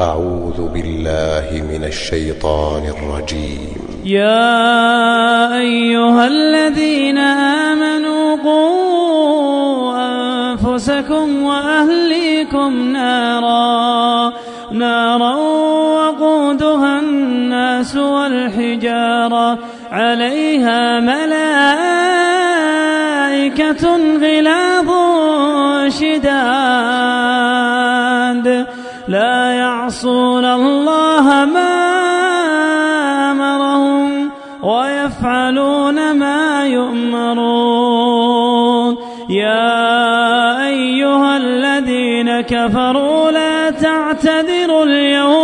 أعوذ بالله من الشيطان الرجيم. يا أيها الذين آمنوا قوا أنفسكم وأهليكم نارا نارا وقودها الناس والحجارة. عليها ملائكة غلاظ شداد. يعصون الله ما أمرهم ويفعلون ما يؤمرون. يا أيها الذين كفروا لا تعتذروا اليوم.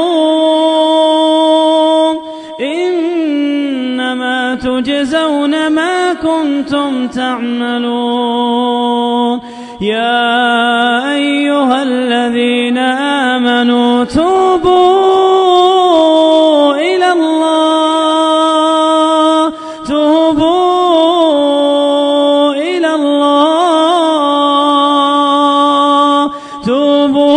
إنما تجزون ما كنتم تعملون. يا أيها توبوا إلى الله. توبوا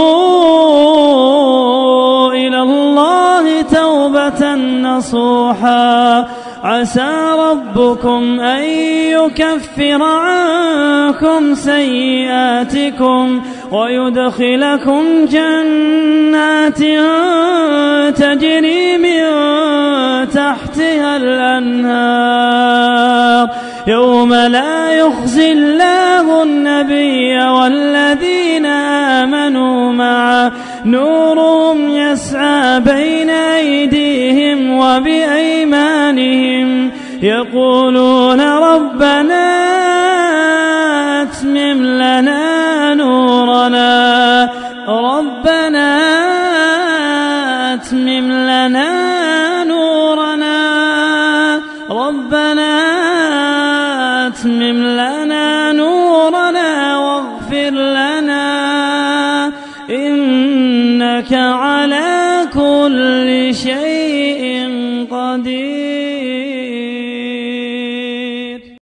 إلى الله توبة نصوحا. عسى ربكم أن يكفر عنكم سيئاتكم ويدخلكم جنات تجري من تحتها الأنهار. يوم لا يخزي الله النبي والذين آمنوا معه. نورهم يسعى بين أيديهم وبأيمانهم. يقولون ربنا أتمم لنا نورنا. ربنا أتمم لنا أتمم لنا نورنا واغفر لنا إنك على كل شيء قدير.